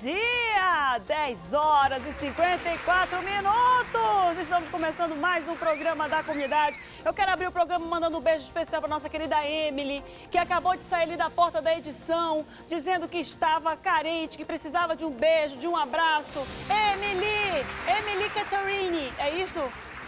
dia! 10 horas e 54 minutos! Estamos começando mais um programa da comunidade. Eu quero abrir o programa mandando um beijo especial para nossa querida Emily, que acabou de sair ali da porta da edição, dizendo que estava carente, que precisava de um beijo, de um abraço. Emily! Emily Caterini, é isso?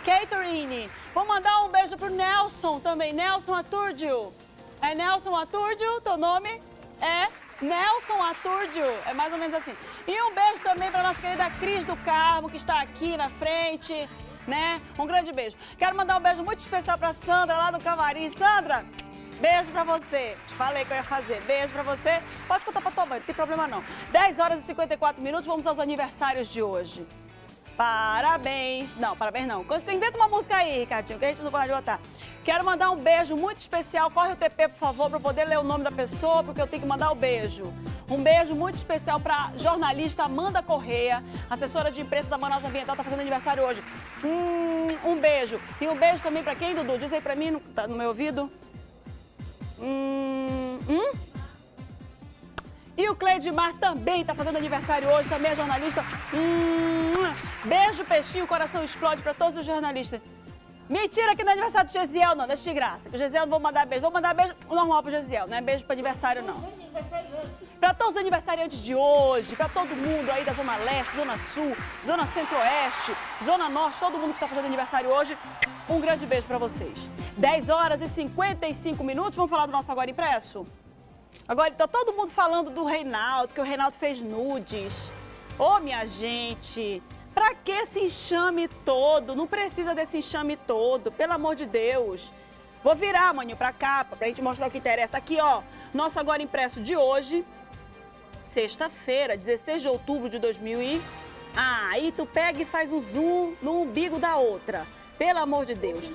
Caterini. Vou mandar um beijo pro Nelson também, Nelson Aturdio. É Nelson Aturdio, teu nome? É Nelson Atúrdio, é mais ou menos assim. E um beijo também para nossa querida Cris do Carmo, que está aqui na frente, né? Um grande beijo. Quero mandar um beijo muito especial para Sandra, lá do Camarim. Sandra, beijo para você. Te falei que eu ia fazer. Beijo para você. Pode contar para tua mãe, não tem problema não. 10 horas e 54 minutos, vamos aos aniversários de hoje. Parabéns. Não, parabéns não. Inventa uma música aí, Ricardinho, que a gente não pode botar. Quero mandar um beijo muito especial. Corre o TP, por favor, para poder ler o nome da pessoa, porque eu tenho que mandar o um beijo. Um beijo muito especial para jornalista Amanda Correia, assessora de imprensa da Manaus Ambiental, está fazendo aniversário hoje. Hum, um beijo. E um beijo também para quem, Dudu? Diz aí para mim, no, tá no meu ouvido. Hum, hum? E o Cleidmar também está fazendo aniversário hoje, também é jornalista. Hum, beijo, peixinho, o coração explode para todos os jornalistas. Mentira que não é aniversário do Gesiel, não, deixa de graça. O Gesiel não vou mandar beijo. Vou mandar beijo normal pro Gesiel, não é beijo para aniversário, não. Para todos os aniversariantes de hoje, para todo mundo aí da Zona Leste, Zona Sul, Zona Centro-Oeste, Zona Norte, todo mundo que está fazendo aniversário hoje, um grande beijo para vocês. 10 horas e 55 minutos, vamos falar do nosso Agora Impresso? Agora, está todo mundo falando do Reinaldo, que o Reinaldo fez nudes. Ô, oh, minha gente, pra que esse enxame todo? Não precisa desse enxame todo, pelo amor de Deus. Vou virar, maninho, pra capa, pra gente mostrar o que interessa. Aqui, ó, nosso agora impresso de hoje, sexta-feira, 16 de outubro de 2000 e... Ah, aí tu pega e faz um zoom no umbigo da outra. Pelo amor de Deus.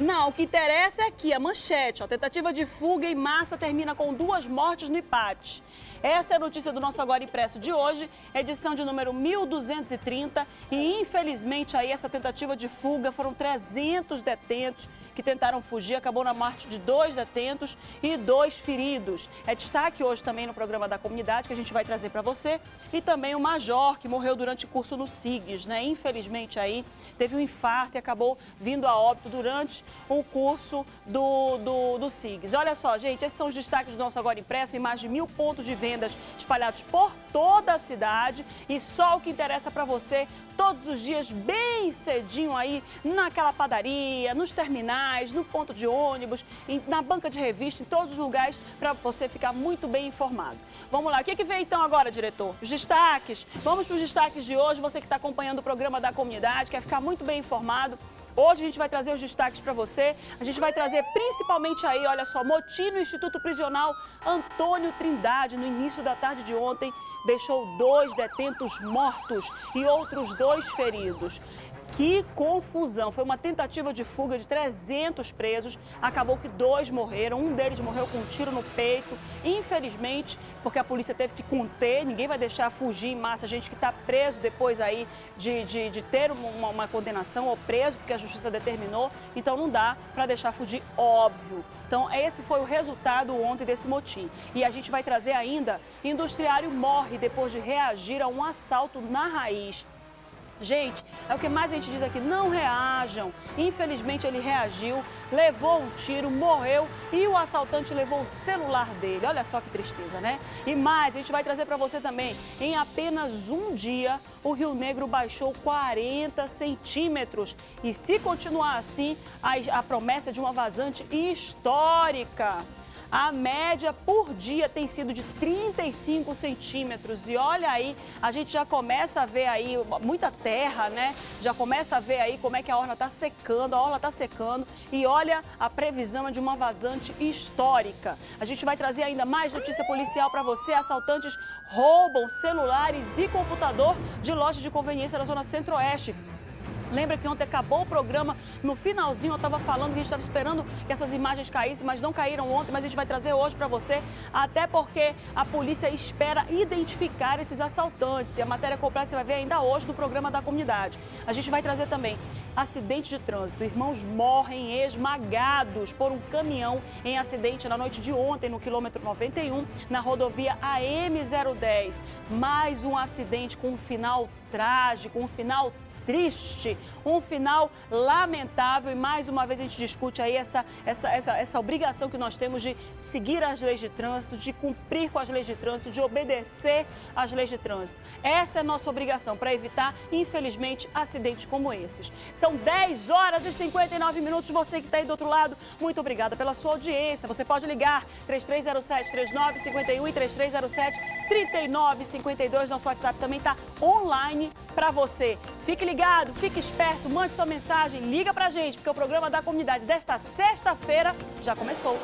Não, o que interessa é aqui, a manchete. A tentativa de fuga em massa termina com duas mortes no empate. Essa é a notícia do nosso Agora Impresso de hoje, edição de número 1230. E infelizmente aí essa tentativa de fuga foram 300 detentos que tentaram fugir, acabou na morte de dois detentos e dois feridos. É destaque hoje também no programa da comunidade que a gente vai trazer para você. E também o major que morreu durante curso no SIGS, né? Infelizmente aí teve um infarto e acabou vindo a óbito durante o curso do, do, do SIGS. Olha só, gente, esses são os destaques do nosso Agora Impresso em mais de mil pontos de vendas espalhados por toda a cidade. E só o que interessa para você, todos os dias, bem cedinho aí, naquela padaria, nos terminais no ponto de ônibus, na banca de revista, em todos os lugares, para você ficar muito bem informado. Vamos lá, o que, que vem então agora, diretor? Os destaques. Vamos para os destaques de hoje. Você que está acompanhando o programa da comunidade, quer ficar muito bem informado. Hoje a gente vai trazer os destaques para você. A gente vai trazer principalmente aí, olha só, motim no Instituto Prisional Antônio Trindade, no início da tarde de ontem, deixou dois detentos mortos e outros dois feridos. Que confusão! Foi uma tentativa de fuga de 300 presos. Acabou que dois morreram. Um deles morreu com um tiro no peito. Infelizmente, porque a polícia teve que conter. Ninguém vai deixar fugir em massa gente que está preso depois aí de, de, de ter uma, uma condenação ou preso, porque a justiça determinou. Então não dá para deixar fugir, óbvio. Então, esse foi o resultado ontem desse motim. E a gente vai trazer ainda: industriário morre depois de reagir a um assalto na raiz. Gente, é o que mais a gente diz aqui, não reajam. Infelizmente ele reagiu, levou um tiro, morreu e o assaltante levou o celular dele. Olha só que tristeza, né? E mais, a gente vai trazer para você também, em apenas um dia, o Rio Negro baixou 40 centímetros. E se continuar assim, a, a promessa é de uma vazante histórica. A média por dia tem sido de 35 centímetros. E olha aí, a gente já começa a ver aí muita terra, né? Já começa a ver aí como é que a orla está secando, a orla está secando. E olha a previsão de uma vazante histórica. A gente vai trazer ainda mais notícia policial para você. Assaltantes roubam celulares e computador de lojas de conveniência na zona centro-oeste. Lembra que ontem acabou o programa, no finalzinho eu estava falando que a gente estava esperando que essas imagens caíssem, mas não caíram ontem, mas a gente vai trazer hoje para você, até porque a polícia espera identificar esses assaltantes. E a matéria completa você vai ver ainda hoje no programa da comunidade. A gente vai trazer também acidente de trânsito. Irmãos morrem esmagados por um caminhão em acidente na noite de ontem no quilômetro 91, na rodovia AM010. Mais um acidente com um final trágico, um final triste, um final lamentável e mais uma vez a gente discute aí essa, essa, essa, essa obrigação que nós temos de seguir as leis de trânsito, de cumprir com as leis de trânsito, de obedecer às leis de trânsito. Essa é a nossa obrigação para evitar, infelizmente, acidentes como esses. São 10 horas e 59 minutos. Você que está aí do outro lado, muito obrigada pela sua audiência. Você pode ligar 3307-3951 e 3307-3952. Nosso WhatsApp também está online para você. Fique ligado fique esperto, mande sua mensagem, liga pra gente, porque o programa da comunidade desta sexta-feira já começou.